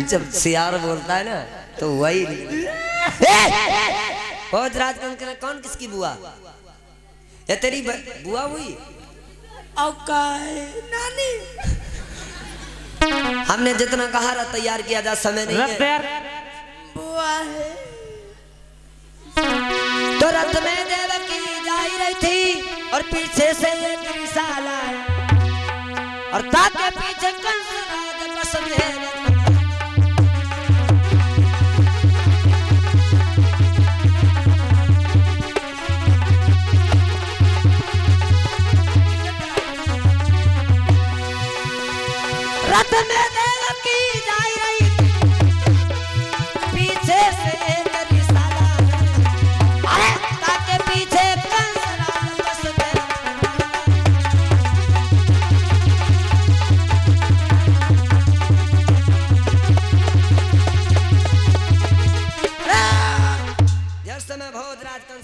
जब सियार बोलता है ना तो वही बहुत राज कौन करे कौन किसकी बुआ? या तेरी बुआ हुई? और का है नानी। हमने जितना कहा रहा तैयार किया जा समय नहीं है। बुआ है। तो रथ में देवकी जाई रही थी और पीछे से एक रिसाला और ताके पीछे कंस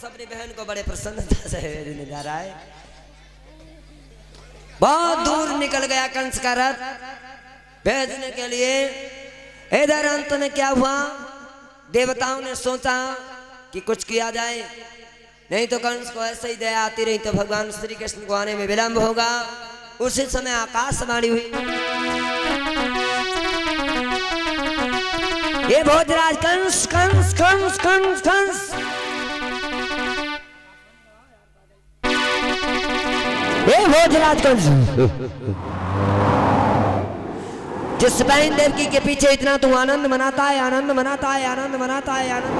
अपनी बहन को बड़े प्रसन्नता से जा है बहुत दूर निकल गया कंस का रथ। भेजने के लिए। इधर अंत में क्या हुआ? देवताओं ने सोचा कि कुछ किया जाए। नहीं तो कंस को ऐसे ही दया आती रही तो भगवान श्री कृष्ण को आने में विलंब होगा। उसी समय आकाशवाणी हुई। ये भोजराज, कंस कंस कंस कंस कंस। ये भोजराज, कंस। जो बैन देवकी के पीछे इतना तू आनंद मनाता है, आनंद मनाता है, आनंद मनाता है, आनंद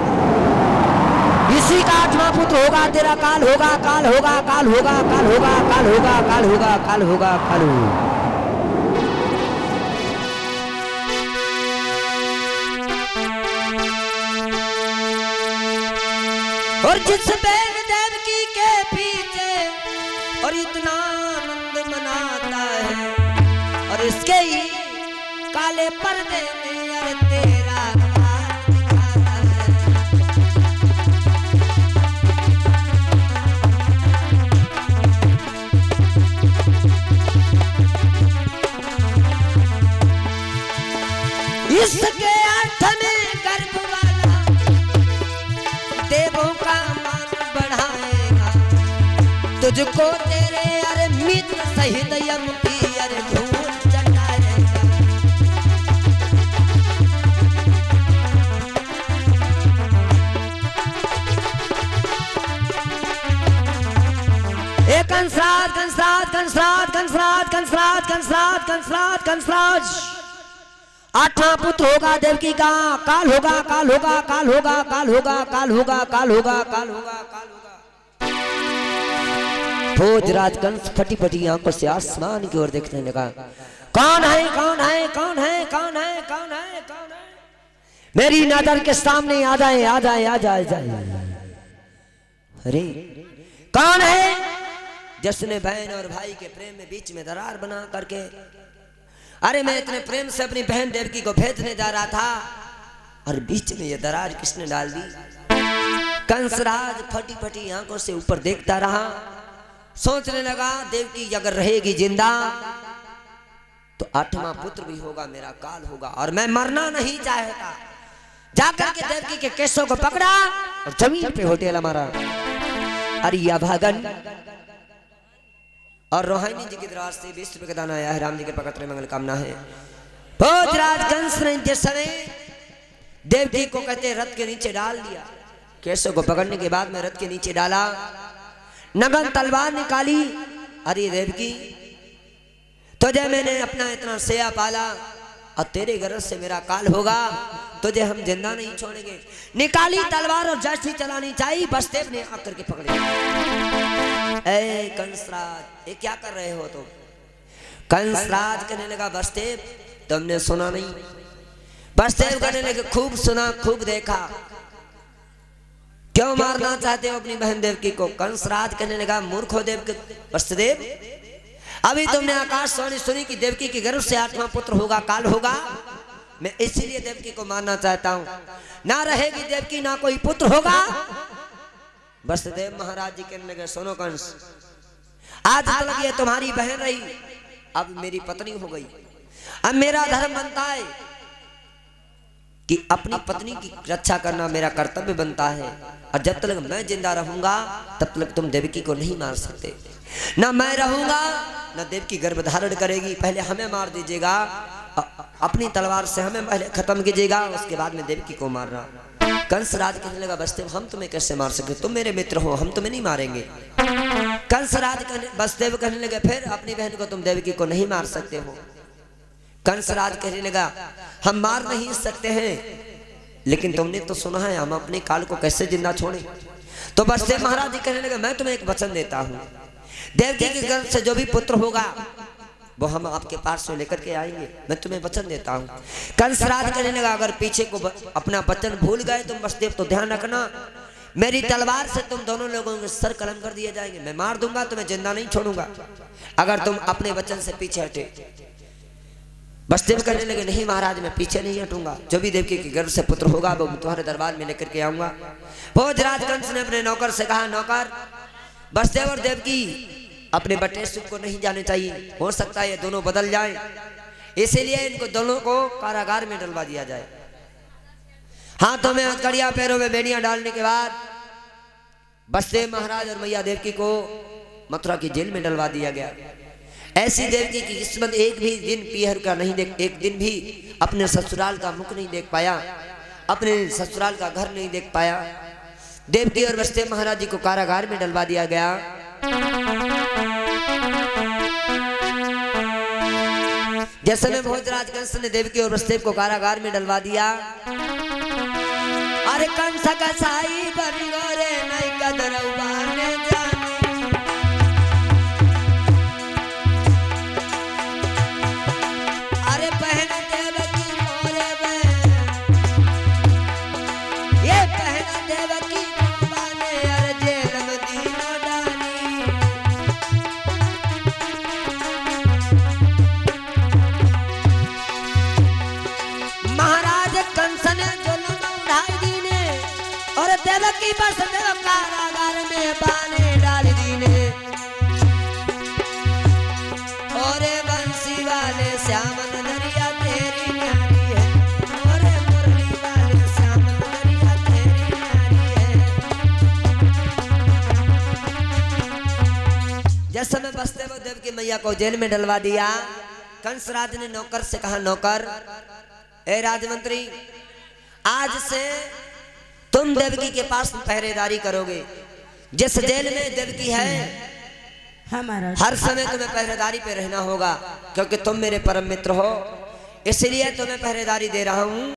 इसी का आठवा पुत्र होगा, तेरा काल होगा काल होगा काल होगा काल होगा काल होगा काल होगा काल होगा, काल और जिस बैन देवकी के पीछे और इतना आनंद मनाता है, और इसके ही काले पर्दे में अरे तेरा इसके गर्भ वाला देवों का मान बढ़ाएगा। तुझको तेरे अरे मित्र सहित यम की अरे कंसराज कंसराज कंसराज कंसराज कंसराज कंसराज। आठवां पुत्र होगा देवकी का काल होगा काल होगा काल होगा काल होगा काल होगा काल होगा काल होगा काल होगा। कंस फटी फटी आँखों से आसमान की ओर देखने लगा। कौन है कौन है कौन है कौन है कौन है कौन है? मेरी नज़र के सामने आ जाए आ जाए आ जाए जाए। अरे, कौन है? जिसने बहन और भाई के प्रेम में बीच में दरार बना करके, अरे मैं इतने प्रेम से अपनी बहन देवकी को भेजने जा रहा था, और बीच में ये दरार किसने डाल दी? कंसराज फटी फटी आँखों से ऊपर देखता रहा, सोचने लगा, देवकी अगर रहेगी ज़िंदा तो आठवां पुत्र भी होगा, मेरा काल होगा, और मैं मरना नहीं चाहता। जाकर के देवकी के केसों को पकड़ा, और ज़मीन पे होटेल हमारा अरे या भागन और रोहानी जी के दरबार से बीस रुपए का दाना आया है। राम जी के पकड़ मंगल कामना है। भोजराज कंस ने जिस समय देवकी को कहते रथ के नीचे डाल दिया। केसव को पकड़ने के बाद में रथ के नीचे डाला। नगन तलवार निकाली। अरे देव देवकी तुझे मैंने अपना इतना सेया पाला। और तेरे गरज से मेरा काल होगा। तुझे हम ज़िंदा नहीं छोड़ेंगे। निकाली तलवार और जैसी चलानी चाहिए। बसदेव ने आकर के पकड़े ए, कंसराज, ये क्या कर रहे हो तुम? कंसराज कहने लगा बसदेव तुमने सुना नहीं। बसदेव कहने लगे, खूब सुना, खूब देखा। क्यों मारना चाहते हो अपनी बहन देवकी को? कंसराज कहने लगा, मूर्खो देव के वस्तुदेव अभी तुमने आकाशवाणी सुनी कि देवकी के गर्भ से आठवां पुत्र होगा काल होगा। मैं इसीलिए देवकी को मानना चाहता हूँ। ना रहेगी देवकी ना कोई पुत्र होगा। बस देव महाराज जी कहने लगे सुनो कंस। आज तक ये तुम्हारी बहन रही। अब मेरी पत्नी हो गई। अब मेरा धर्म बनता है कि अपनी पत्नी की रक्षा करना मेरा कर्तव्य बनता है। और जब तक मैं ज़िंदा रहूँगा तब तक तुम देवकी को नहीं मार सकते। ना मैं रहूँगा ना देवकी गर्भ धारण करेगी, पहले हमें मार दीजिएगा। अपनी तलवार से हमें पहले खत्म कीजिएगा, उसके बाद में देवकी को मारना। कंस राज कहने लगा बसदेव हम तुम्हें कैसे मार सकते तुम मेरे मित्र हो, हम तुम्हें नहीं मारेंगे। कंस राज बसदेव कहने लगे, फिर अपनी बहन को तुम देवकी को नहीं मार सकते हो। कंसराज कहने लगा, हम मार नहीं सकते हैं, लेकिन तुमने तो सुना है, हम अपने काल को कैसे ज़िंदा छोड़े? तो बसदेव महाराज जी कहने लगे, मैं तुम्हें एक वचन देता हूँ। देवकी के गर्भ से जो भी पुत्र होगा, वो हम आपके पास से लेकर के आएँगे। मैं तुम्हें वचन देता हूँ। कंसराज कहने लगा, अगर पीछे को अपना वचन भूल गए तुम बसदेव तो ध्यान रखना। मेरी तलवार से तुम दोनों लोगों के सर कलम कर दिए जाएँगे। मैं मार दूँगा, तुम्हें ज़िंदा नहीं छोड़ूँगा। अगर तुम अपने वचन से पीछे हटे। बसदेव करने लगे, नहीं महाराज, मैं पीछे नहीं हटूँगा। जो भी देवकी के गर्भ से पुत्र होगा, वो तुम्हारे दरबार में लेकर के आऊँगा। भोजराज कंस ने अपने नौकर से कहा, नौकर, बसदेव और देवकी अपने बटे सुख को नहीं जाने चाहिए। हो सकता है ये दोनों बदल जाएँ। इसीलिए इनको दोनों को कारागार में डलवा दिया जाए। हाथों में हथकड़िया, पैरों में बेड़ियाँ डालने के बाद बसदेव महाराज और मैया देवकी को मथुरा की जेल में डलवा दिया गया। ऐसी देवकी की किस्मत एक भी दिन पीहर का नहीं देख, एक दिन भी अपने ससुराल का मुख नहीं देख पाया, अपने ससुराल का घर नहीं देख पाया। देवकी और बसदेव महाराज जी को कारागार में डलवा दिया गया। जैसे में भोजराज कंस ने देव की और वसुदेव को कारागार में डलवा दिया। अरे कंस कसाई बन गोरे नहीं कदर उबारने और देवकी बस देव कारागार में डाल दीने। ओरे बंसी वाले बसते देव की मैया को जेल में डलवा दिया, कंसराज ने नौकर से कहा, नौकर, ए राजमंत्री, आज से तुम देवकी के पास पहरेदारी करोगे। जिस जेल में देवकी है हमारा हर समय तुम्हें पहरेदारी पे रहना होगा क्योंकि तुम मेरे परम मित्र हो। इसलिए तुम्हें पहरेदारी दे रहा हूँ।